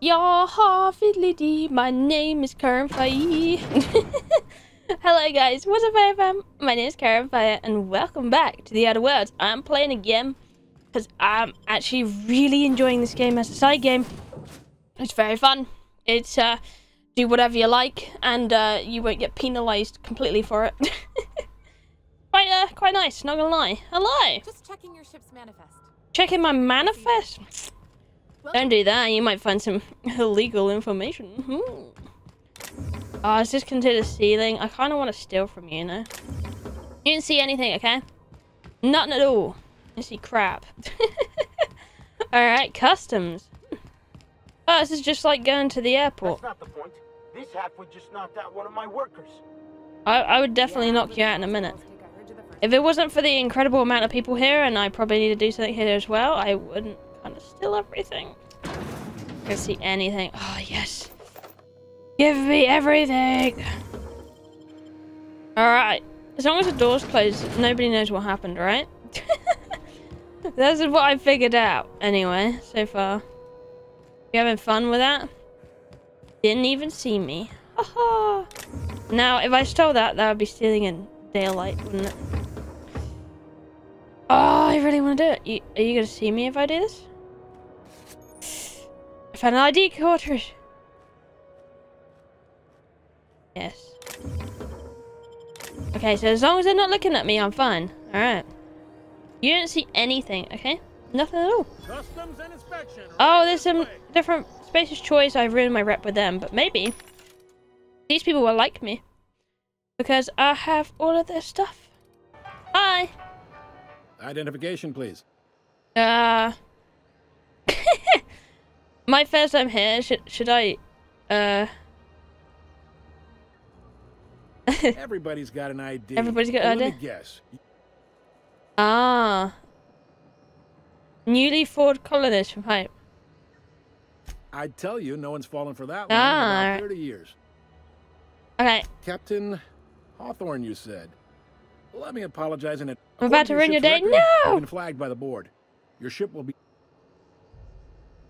Yaha fiddly my name is Karen Faye. Hello guys, what's up fam? My name is KiahOnFire and welcome back to the Outer Worlds. I'm playing again because I'm actually really enjoying this game as a side game. It's very fun. It's uh, do whatever you like and uh, you won't get penalised completely for it. quite uh, quite nice, not gonna lie. Hello! Just checking your ship's manifest. Checking my manifest? Don't do that, you might find some illegal information. Hmm. Oh, is this considered stealing? I kind of want to steal from you, you know? You didn't see anything, okay? Nothing at all. You see crap. Alright, customs. Oh, this is just like going to the airport. That's not the point. This just knocked out one of my workers. I, I would definitely knock you out in a minute. If it wasn't for the incredible amount of people here, and I probably need to do something here as well, I wouldn't of steal everything. Can't see anything. Oh, yes. Give me everything! Alright. As long as the door's closed, nobody knows what happened, right? That's what I figured out, anyway, so far. You having fun with that? Didn't even see me. Now, if I stole that, that would be stealing in daylight, wouldn't it? Oh, I really want to do it. You, are you going to see me if I do this? An ID cartridge. Yes. Okay, so as long as they're not looking at me, I'm fine. Alright. You don't see anything, okay? Nothing at all. Customs and inspection. Oh, there's some different spacious choice. I've ruined my rep with them, but maybe these people will like me because I have all of their stuff. Hi. Identification, please. Uh, my first time here. Should should I? Uh. Everybody's got an idea. Everybody's got an idea? ID? guess. Ah. Newly formed colonist from Hope. I'd tell you, no one's fallen for that one Ah. in about 30 years. Okay, Captain Hawthorne, you said. Let me apologize in it. I'm about to ruin your day. No! You've been flagged by the board. Your ship will be.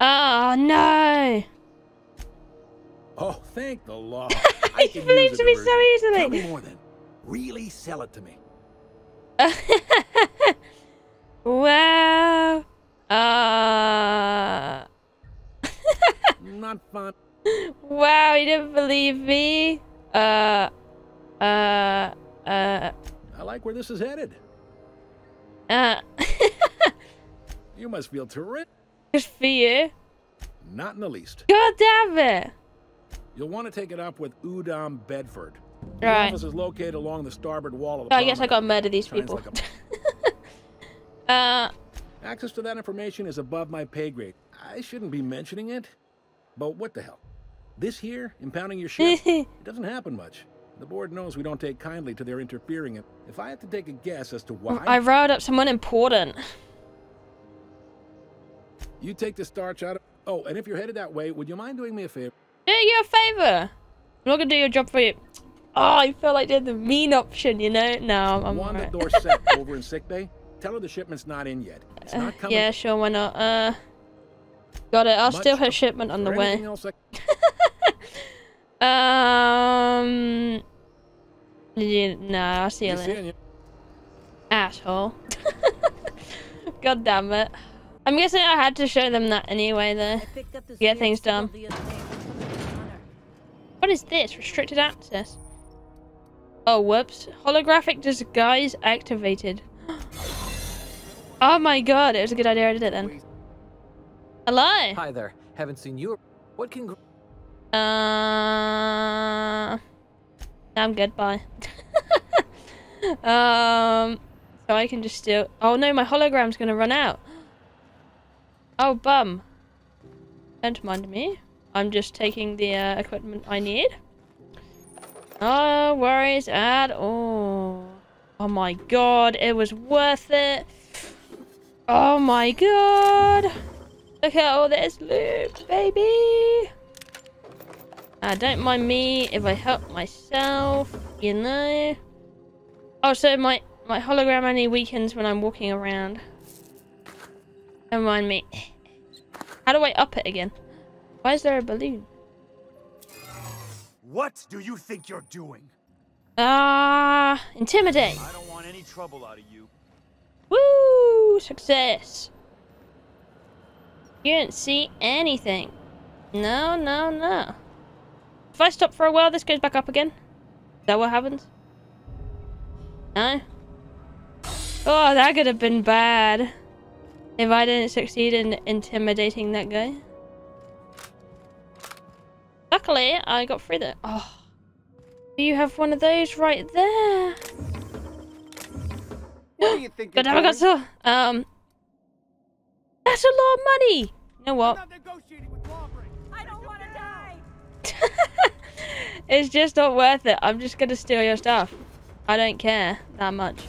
Oh no! Oh, thank the law. he can use believes me so diversion. Tell me easily. more then. Really sell it to me. wow. Uh. Not fun. wow, you didn't believe me. Uh. Uh. Uh. I like where this is headed. Uh. You must feel terrific. Just for you. Not in the least. God damn it. You'll want to take it up with Udom Bedford. The Right. office is located along the starboard wall of the So I guess I gotta murder these people. like a- uh. Access to that information is above my pay grade. I shouldn't be mentioning it, but what the hell? This here, impounding your ship, it doesn't happen much. The board knows we don't take kindly to their interfering. in- If I had to take a guess as to why, I riled up someone important. You take the starch out of. Oh, and if you're headed that way, would you mind doing me a favor? Do you a favor. I'm not gonna do your job for you. Oh, I feel like they're the mean option, you know? No, I'm, Wanda alright. Dorset over in sick bay. Tell her the shipment's not in yet. It's Uh, not coming. yeah, sure, why not? Uh, got it. I'll much steal her shipment on the way. Um, yeah, no, I'll steal you seeing you. Asshole. God damn it. I'm guessing I had to show them that anyway, though. Get things done. What is this? Restricted access. Oh, whoops. Holographic disguise activated. Oh my god, it was a good idea I did it then. Hello? Hi there. Haven't seen you. What can? Uh, I'm good. Bye. um, so I can just steal. Oh no, my hologram's gonna run out. Oh bum. Don't mind me. I'm just taking the uh, equipment I need. No worries at all. Oh my god, it was worth it. Oh my god. Look at all this loot, baby. Uh, don't mind me if I help myself, you know. Oh, so my, my hologram only weakens when I'm walking around. Don't mind me. How do I up it again? Why is there a balloon? What do you think you're doing? Ah, intimidate. I don't want any trouble out of you. Woo! Success. You didn't see anything. No, no, no. If I stop for a while, this goes back up again. Is that what happens? No? Oh, that could have been bad. If I didn't succeed in intimidating that guy. Luckily, I got through that. Oh. You have one of those right there. What do you think But I got so um That's a lot of money. You know what? not negotiating with lawbreakers. I don't want to die. it's just not worth it. I'm just gonna steal your stuff. I don't care that much.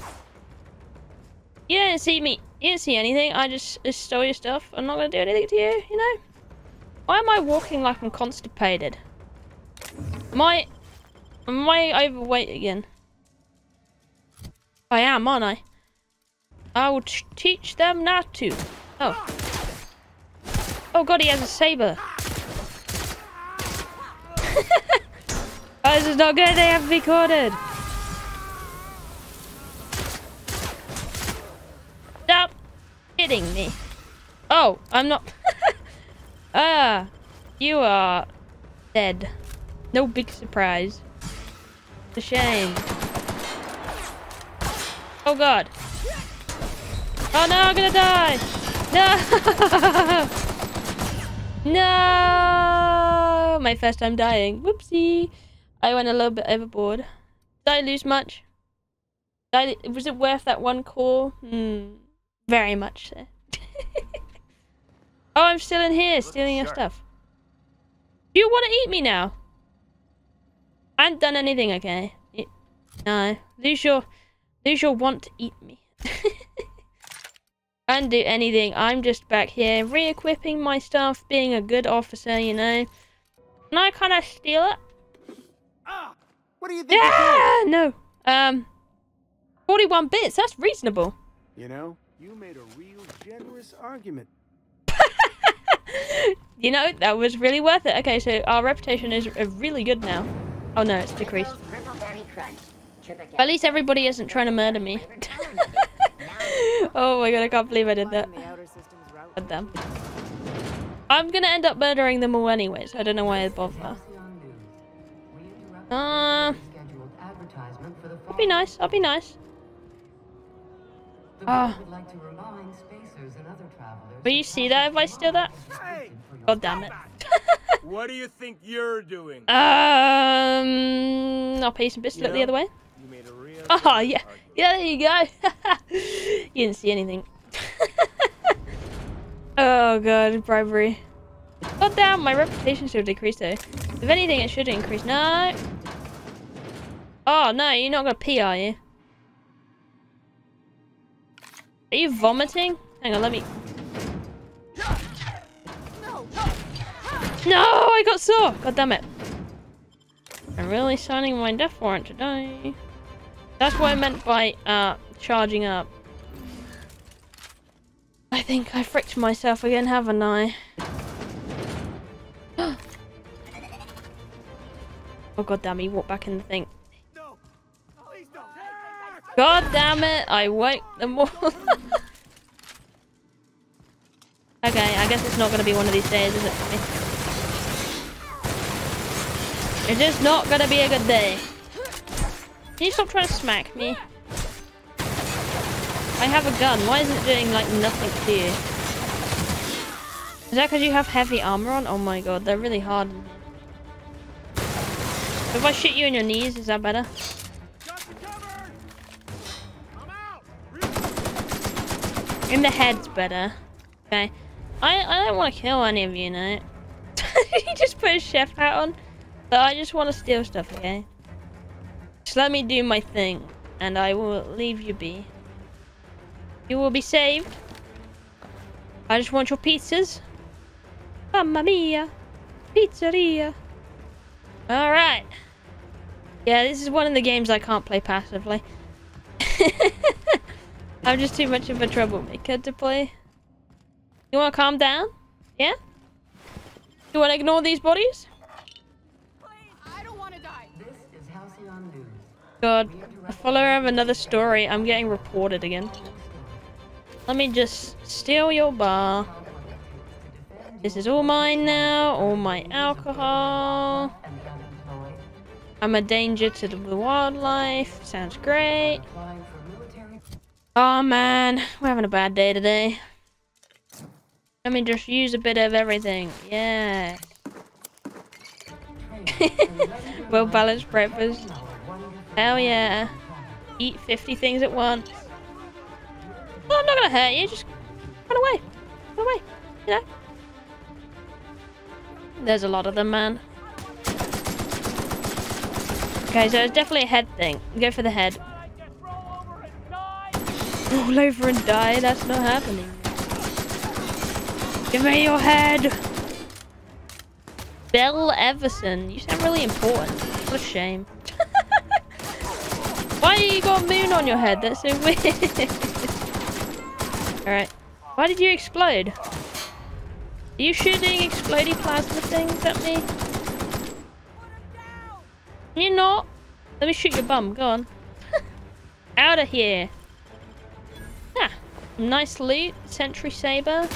You didn't see me. You didn't see anything. I just, just stole your stuff. I'm not gonna do anything to you. You know. Why am I walking like I'm constipated? Am I? Am I overweight again? I am, aren't I? I will teach them not to. Oh. Oh god, he has a saber. oh, this is not good. They have to be cornered. Stop hitting me. Oh, I'm not. ah, you are dead. No big surprise. It's a shame. Oh god. Oh no, I'm gonna die! No! no! My first time dying. Whoopsie. I went a little bit overboard. Did I lose much? Did I, was it worth that one core? Hmm. Very much so. oh, I'm still in here, stealing your stuff. Do you want to eat me now? I haven't done anything, okay? No. Lose your, lose your want to eat me. I didn't do anything. I'm just back here re-equipping my stuff, being a good officer, you know. Can I kind of steal it? Ah! What do you think Yeah, no. Um, 41 bits. That's reasonable. You know, you made a real generous argument. You know, that was really worth it. Okay, so our reputation is really good now. Oh no, it's decreased. At least everybody isn't trying to murder me. oh my god, I can't believe I did that. God damn. I'm gonna end up murdering them all anyway, so I don't know why I bother. Uh, I'll be nice, I'll be nice. Ah. Will you see that if I steal that? Hey! God damn it. What do you think you're doing? Um, I'll pay some bits to look the other way. You made a real Oh, yeah. Yeah, there you go. you didn't see anything. oh, God, bribery. God damn, my reputation should decrease though. If anything, it should increase. No. Oh, no, you're not gonna pee, are you? Are you vomiting? Hang on, let me... No, I got sore! God damn it. I'm really signing my death warrant today. That's what I meant by uh charging up. I think I fricked myself again, haven't I? oh god damn he walked back in the thing. God damn it, I woke them all. okay, I guess it's not gonna be one of these days, is it? It's just not gonna be a good day. Can you stop trying to smack me? I have a gun. Why isn't it doing like nothing to you? Is that because you have heavy armor on? Oh my god, they're really hard. If I shoot you in your knees, is that better? In the head's better. Okay. I, I don't want to kill any of you, no. he just put his chef hat on. But I just want to steal stuff, okay? Just let me do my thing. And I will leave you be. You will be saved. I just want your pizzas. Mamma mia. Pizzeria. Alright. Yeah, this is one of the games I can't play passively. I'm just too much of a troublemaker to play. You wanna calm down? Yeah? You want to ignore these bodies? Want to. God, a follower of another story. I'm getting reported again. Let me just steal your bar. This is all mine now. All my alcohol. I'm a danger to the wildlife. Sounds great. Oh man, we're having a bad day today. Let me just use a bit of everything. Yeah. well balanced breakfast. Hell yeah. Eat 50 things at once. Oh, I'm not gonna hurt you, just run away. Run away. You know? There's a lot of them, man. Okay, so it's definitely a head thing. Go for the head. Roll over and die? That's not happening. Give me your head! Belle Everson. You sound really important. What a shame. Why you got a moon on your head? That's so weird. Alright. Why did you explode? Are you shooting exploding plasma things at me? You're not. Let me shoot your bum. Go on. Out of here. Nice loot. Sentry saber.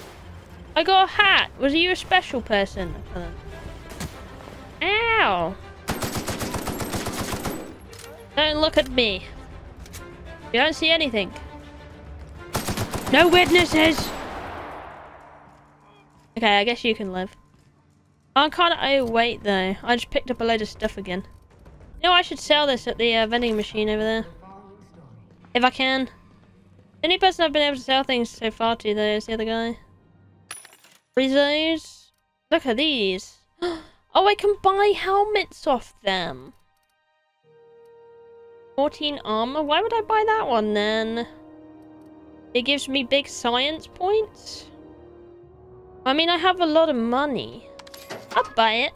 I got a hat. Was you a special person? Ow. Don't look at me. You don't see anything. No witnesses. Okay, I guess you can live. I can't. Oh wait, though. I just picked up a load of stuff again. You know, I should sell this at the uh, vending machine over there. If I can. Only person I've been able to sell things so far to, though, is the other guy. Rizos. Look at these. Oh, I can buy helmets off them. 14 armor. Why would I buy that one, then? It gives me big science points. I mean, I have a lot of money. I'll buy it.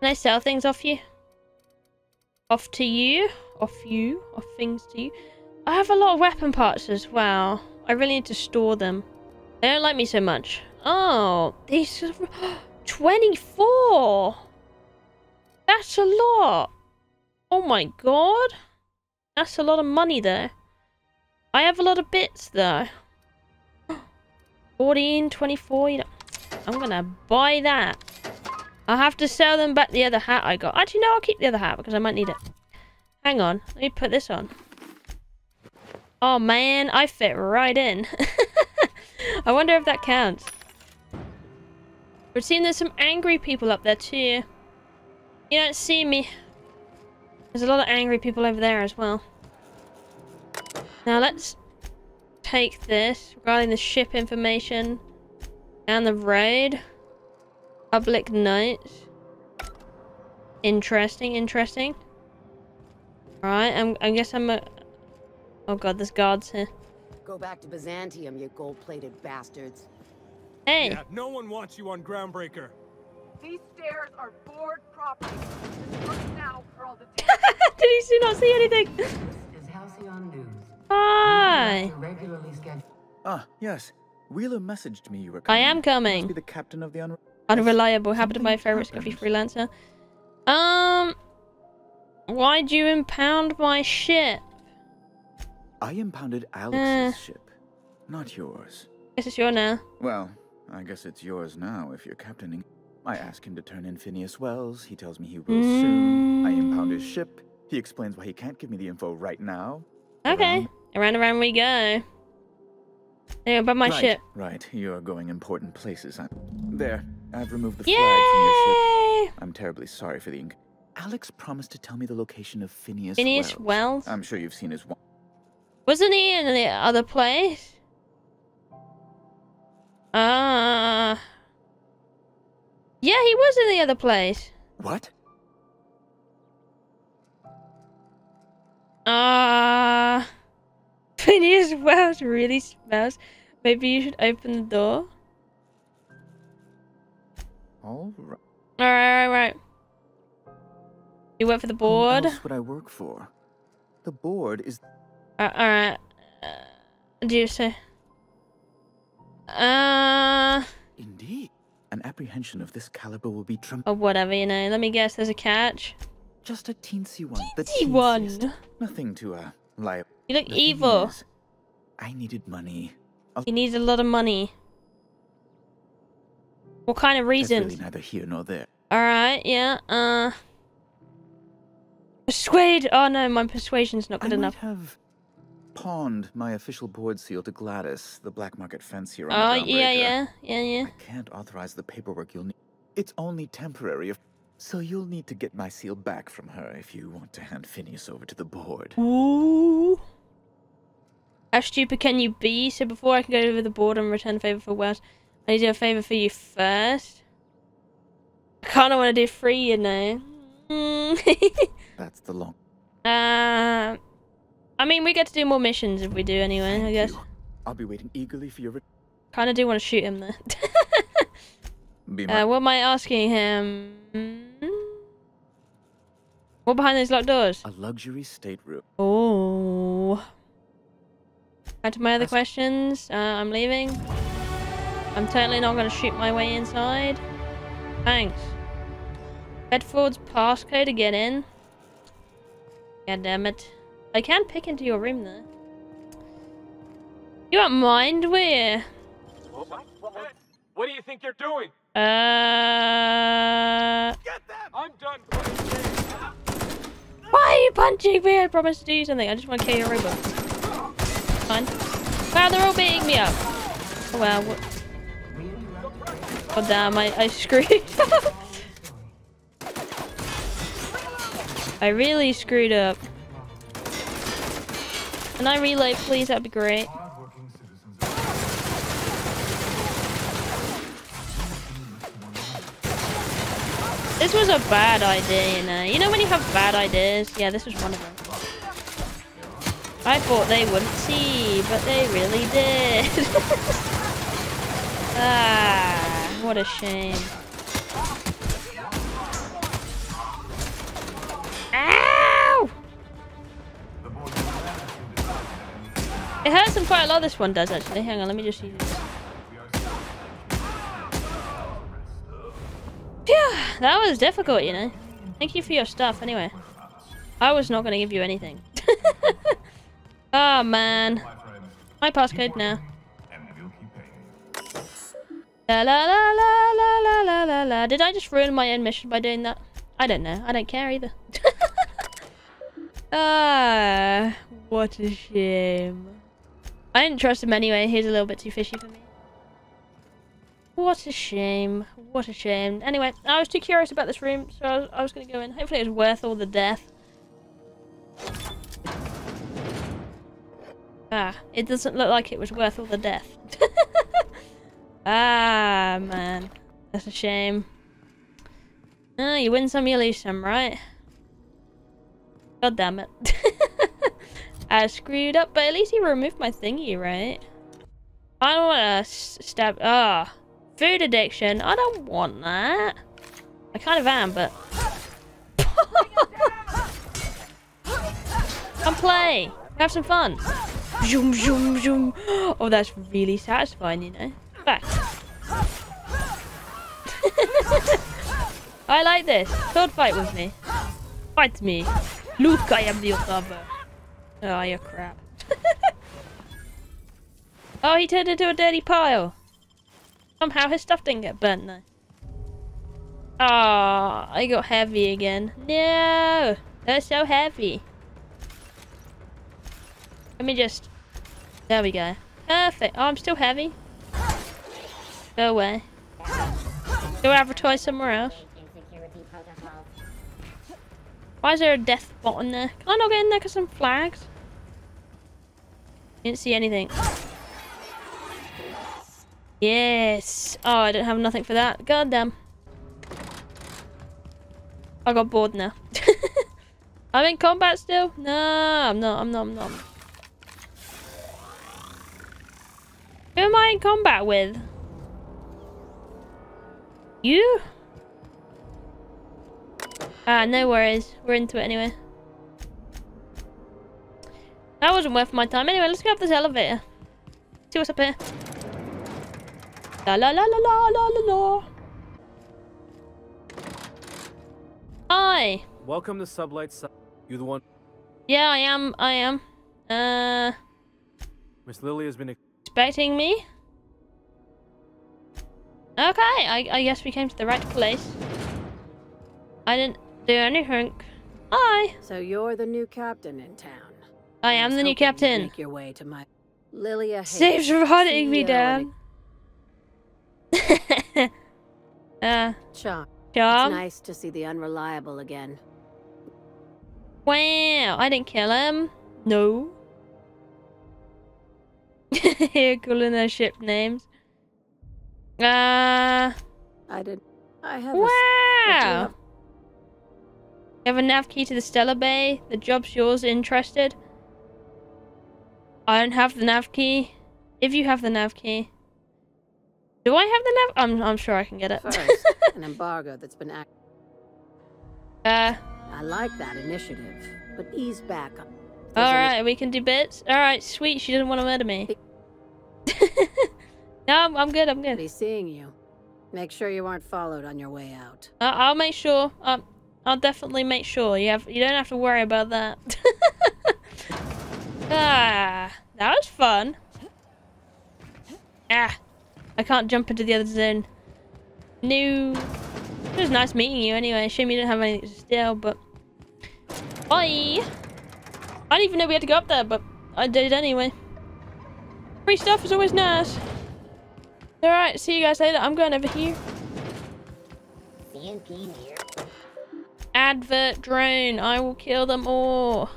Can I sell things off you? Off to you? Off you? Off things to you? I have a lot of weapon parts as well. I really need to store them. They don't like me so much. Oh, these are... 24! That's a lot! Oh my god! That's a lot of money there. I have a lot of bits though. 14, 24, you know. I'm gonna buy that. I'll have to sell them back the other hat I got. Actually, no, I'll keep the other hat because I might need it. Hang on, let me put this on. Oh man, I fit right in. I wonder if that counts. We've seen there's some angry people up there too. You don't see me. There's a lot of angry people over there as well. Now let's take this regarding the ship information and the road. Public notes. Interesting, interesting. Alright, I guess I'm a... Oh god, there's guards here. Go back to Byzantium, you gold-plated bastards. Hey! Yeah, no one wants you on Groundbreaker. These stairs are board property. Look now, or I'll detain Did he not see anything? This is Halcyon News. Hi! Regularly scheduled. Ah, yes. Wheeler messaged me you were coming. I coming. am Must coming. be the captain of the un- Unreliable habit of my favorite scuffy freelancer. Um, why'd you impound my ship? I impounded. Alex's eh. ship, not yours. Guess it's your now. Well, I guess it's yours now if you're captaining. I ask him to turn in Phineas Welles. He tells me he will soon. I impound his ship. He explains why he can't give me the info right now. Okay, around around we go. Anyway, about my right, ship. Right, you're going important places. I'm... There, I've removed the flag from your ship. I'm terribly sorry for the ink. Alex promised to tell me the location of Phineas, Phineas Welles. Wells. I'm sure you've seen his. Wasn't he in the other place? Ah. yeah, he was in the other place. What? Ah. Phineas Welles really smells. Maybe you should open the door. All right. Alright, alright, alright. You went for the board? Who else would I work for? The board is Uh, alright. Uh, do you say? Uh. indeed, An apprehension of this caliber will be trem- Or whatever, you know. Let me guess, there's a catch. just a teensy one. The Teensy one. Nothing to uh lie. You look The evil. is, I needed money. He needs a lot of money. What kind of reason? reasons? really neither here nor there. Alright, yeah, uh... Persuade! Oh no, my persuasion's not I good might enough. have pawned my official board seal to Gladys, the black market fancier on Oh, the yeah, yeah, yeah, yeah. I can't authorize the paperwork you'll need. It's only temporary, so you'll need to get my seal back from her if you want to hand Phineas over to the board. Ooh. How stupid can you be? So before I can go over the board and return a favour for Welles, I need to do a favour for you first. I kind of want to do free, you know. That's the long. uh, I mean, we get to do more missions if we do anyway, I guess. you. I'll be waiting eagerly for your. Re- Kind of do want to shoot him my. uh, what am I asking him? What behind those locked doors? a luxury stateroom. Oh. On to my other Ask- questions. Uh, I'm leaving. I'm totally not going to shoot my way inside. Thanks. Bedford's passcode to get in. God damn it. I can pick into your room though. You don't mind, where? What do you think you're doing? Uh, Get them! I'm done. playing. why are you punching me? I promised to do something. I just want to kill your robot. Fine. Wow, they're all beating me up. Oh, wow. What? Oh damn, I, I screwed up. I really screwed up. Can I reload, please? That'd be great. This was a bad idea, you know. You know when you have bad ideas? Yeah, this was one of them. I thought they wouldn't see, but they really did. ah, what a shame. It hurts them quite a lot, this one does, actually. Hang on, let me just use this. Phew, that was difficult, you know. Thank you for your stuff, anyway. I was not going to give you anything. oh, man. My passcode now. La la la la la la la la. Did I just ruin my own mission by doing that? I don't know. I don't care either. ah, what a shame. I didn't trust him anyway. He's a little bit too fishy for me. What a shame. What a shame. Anyway, I was too curious about this room, so I was, was going to go in. Hopefully it was worth all the death. Ah, it doesn't look like it was worth all the death. ah, man. That's a shame. Ah, you win some, you lose some, right? God damn it. I screwed up, but at least he removed my thingy, right? I don't want to stab... Ah. Food addiction. I don't want that. I kind of am, but... Come play. Have some fun. Zoom, zoom, zoom. Oh, that's really satisfying, you know. Back. I like this. Sword fight with me. Fight me. Look, I am the other. Oh, you're crap. oh, he turned into a dirty pile. Somehow his stuff didn't get burnt though. Ah, I got heavy again. No, they're so heavy. Let me just. There we go. Perfect. Oh, I'm still heavy. Go away. Go advertise somewhere else. Why is there a death button there? Can I not get in there because some flags? Didn't see anything. Yes. Oh, I don't have nothing for that. God damn. I got bored now. I'm in combat still? No, I'm not. I'm not. I'm not. Who am I in combat with? You? Ah, no worries. We're into it anyway. That wasn't worth my time. Anyway, let's go up this elevator. See what's up here. La la la la la la la la. Hi. Welcome to Sublight. Sub. you the one? Yeah, I am. I am. Uh. Miss Lily has been expecting me. Okay, I, I guess we came to the right place. I didn't do anything. Hi, So you're the new captain in town. I am was the new captain. Make your way to my Lilia. Saves for hunting me down. uh, and Char. It's nice to see the unreliable again. Wow, I didn't kill him. No. Here, calling their ship names. Uh, I did. I have. A, s- but wow. Have- You have a nav key to the Stellar Bay. The job's yours. Interested? I don't have the nav key. If you have the nav key, do I have the nav? I'm I'm sure I can get it. First, an embargo that's been act. uh, I like that initiative, but ease back. If there's all any- right, we can do bits. All right, sweet. She doesn't want to murder me. no, I'm, I'm good. I'm good. Be seeing you. Make sure you aren't followed on your way out. I- I'll make sure. Um, I'll definitely make sure. You have. You don't have to worry about that. ah, that was fun. Ah, I can't jump into the other zone. New. It was nice meeting you anyway. Shame you didn't have anything to steal, but. Bye! I didn't even know we had to go up there, but I did it anyway. Free stuff is always nice. Alright, see you guys later. I'm going over here. Advert drone. I will kill them all.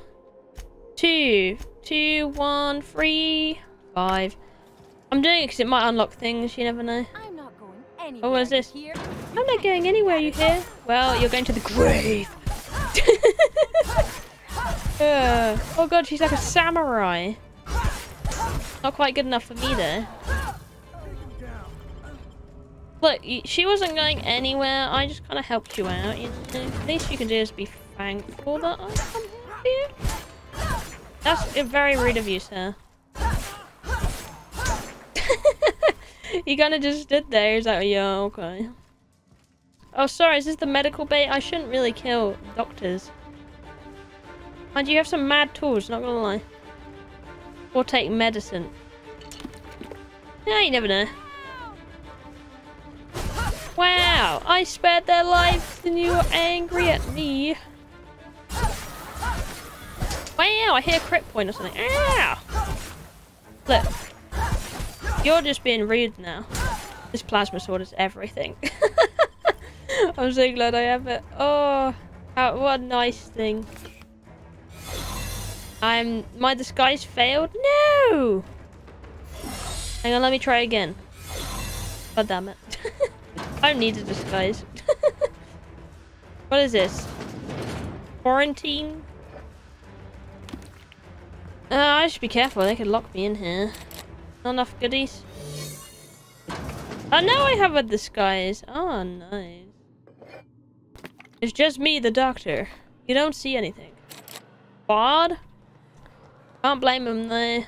Two, two, one, three, five. I'm doing it because it might unlock things. You never know. I'm not going anywhere. Oh, what is this? Here. I'm not going anywhere, you hear? Well, you're going to the grave. Uh, oh god, she's like a samurai. Not quite good enough for me though. Look, she wasn't going anywhere. I just kind of helped you out. You know, the least you can do is be thankful that I come here. That's uh, very rude of you, sir. you kind of just stood there. He's like, yeah, okay. Oh, sorry, is this the medical bay? I shouldn't really kill doctors. And you have some mad tools, not gonna lie. Or take medicine. Yeah, you never know. Wow, I spared their lives and you were angry at me. Wow, I hear a crit point or something. Ow! Look. You're just being rude now. This plasma sword is everything. I'm so glad I have it. Oh, what a nice thing. I'm... My disguise failed? No! Hang on, let me try again. God damn it. I don't need a disguise. what is this? Quarantine? Uh, I should be careful, they could lock me in here. Not enough goodies. Oh, now I have a disguise. Oh, nice. It's just me, the doctor. You don't see anything. Bod? Can't blame him there.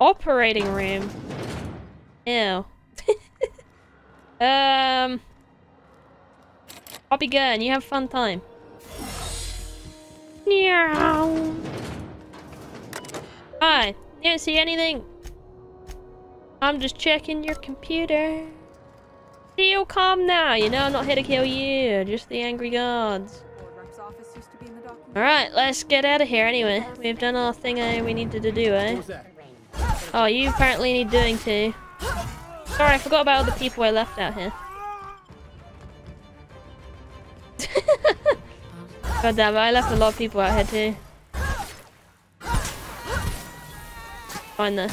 Operating room. Ew. Um. Bobby Gun, you have fun time. Meow. Hi. You don't see anything? I'm just checking your computer. Feel calm now. You know I'm not here to kill you. Just the angry gods. Lord office used to be in the document. Alright, let's get out of here anyway. We've done our thing eh, we needed to do, eh? What was that? Oh, you apparently need doing too. Sorry, I forgot about all the people I left out here. God damn it, I left a lot of people out here too. Fine though.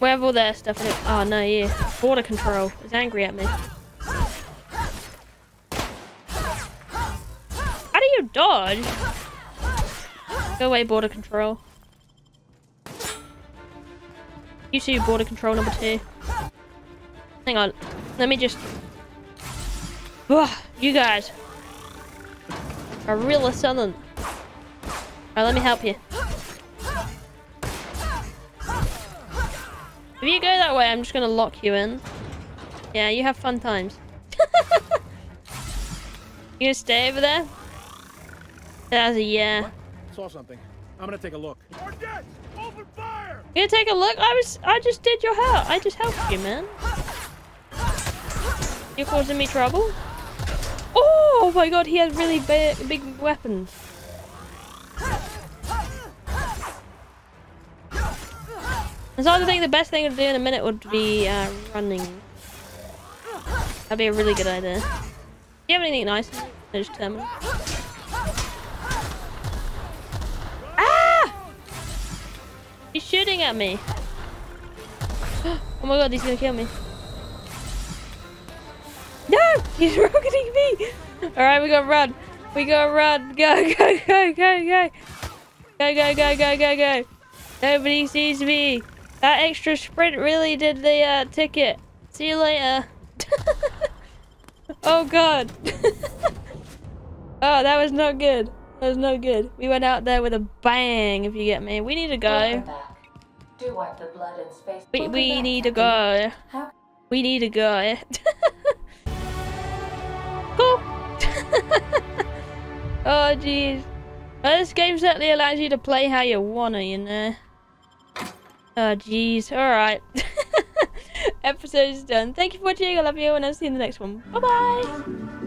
We have all their stuff in it. Oh no, you. Border control is angry at me. How do you dodge? Go away, border control. You two, border control number two. Hang on. Let me just... Ugh, you guys are real southern. Alright, let me help you. If you go that way, I'm just gonna lock you in. Yeah, you have fun times. You gonna stay over there? That was a yeah. Saw something. I'm gonna take a look. Hornets! Open fire! You gonna take a look? I was, I just did your help. I just helped you, man. You're causing me trouble. Oh my god, he has really big, weapons. And so I think the best thing to do in a minute would be uh, running. That'd be a really good idea. Do you have anything nice? Just terminal. Ah! He's shooting at me. Oh my god, he's gonna kill me. No! He's rocketing me! Alright, we gotta run. We gotta run. Go, go, go, go, go. Go, go, go, go, go, go. Nobody sees me. That extra sprint really did the uh, ticket. See you later. oh god. oh, that was not good. That was not good. We went out there with a bang, if you get me. We need to go. Do wipe the blood and space. We, we need to go. We need to go. Oh jeez. Well, this game certainly allows you to play how you wanna, you know. Oh jeez. Alright. Episode's done. Thank you for watching. I love you and I'll see you in the next one. Bye bye.